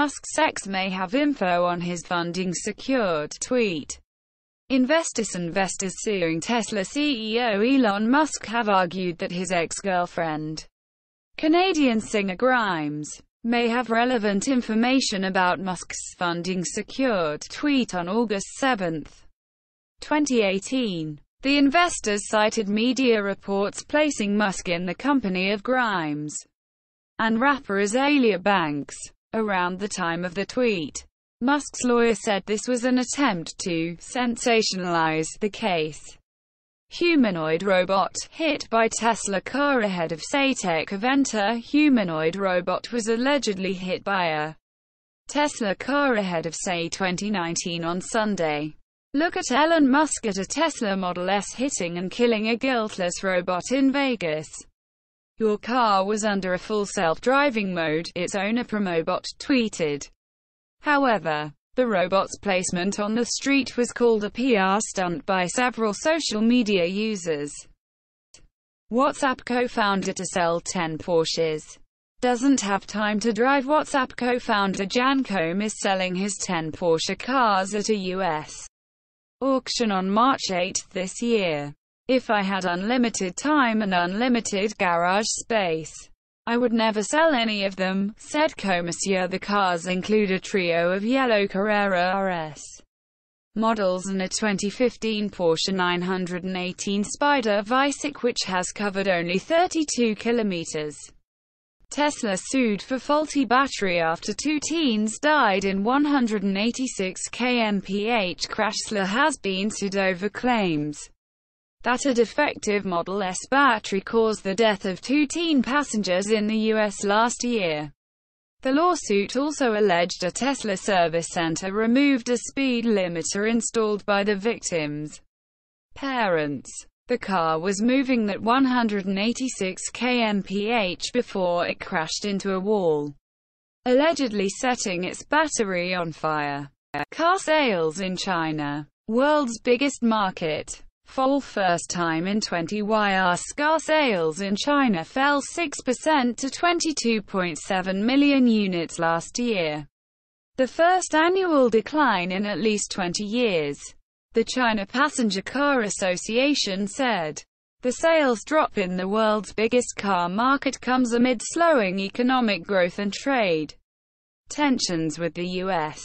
Musk's ex may have info on his funding secured tweet. Investors investors suing Tesla CEO Elon Musk have argued that his ex-girlfriend, Canadian singer Grimes, may have relevant information about Musk's funding secured tweet on August 7, 2018. The investors cited media reports placing Musk in the company of Grimes and rapper Azealia Banks around the time of the tweet. Musk's lawyer said this was an attempt to sensationalize the case. Humanoid robot, hit by Tesla car ahead of CES tech event A humanoid robot was allegedly hit by a Tesla car ahead of CES 2019 on Sunday. Look at Elon Musk at a Tesla Model S hitting and killing a guiltless robot in Vegas. Your car was under a full self-driving mode, its owner Promobot tweeted. However, the robot's placement on the street was called a PR stunt by several social media users. WhatsApp co-founder to sell 10 Porsches. Doesn't have time to drive WhatsApp co-founder Jan Koum is selling his 10 Porsche cars at a U.S. auction on March 8 this year. If I had unlimited time and unlimited garage space, I would never sell any of them, said Commercier. The cars include a trio of yellow Carrera RS models and a 2015 Porsche 918 Spyder Weissach which has covered only 32 kilometers. Tesla sued for faulty battery after two teens died in 186 kmph crash. Tesla has been sued over claims that a defective Model S battery caused the death of two teen passengers in the U.S. last year. The lawsuit also alleged a Tesla service center removed a speed limiter installed by the victims' parents. The car was moving at 186 kmph before it crashed into a wall, allegedly setting its battery on fire. Car sales in China, world's biggest market. Fall first time in 20 YR car sales in China fell 6% to 22.7 million units last year. The first annual decline in at least 20 years. The China Passenger Car Association said. The sales drop in the world's biggest car market comes amid slowing economic growth and trade tensions with the U.S.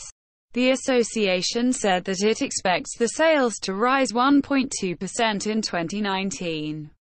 The association said that it expects the sales to rise 1.2% in 2019.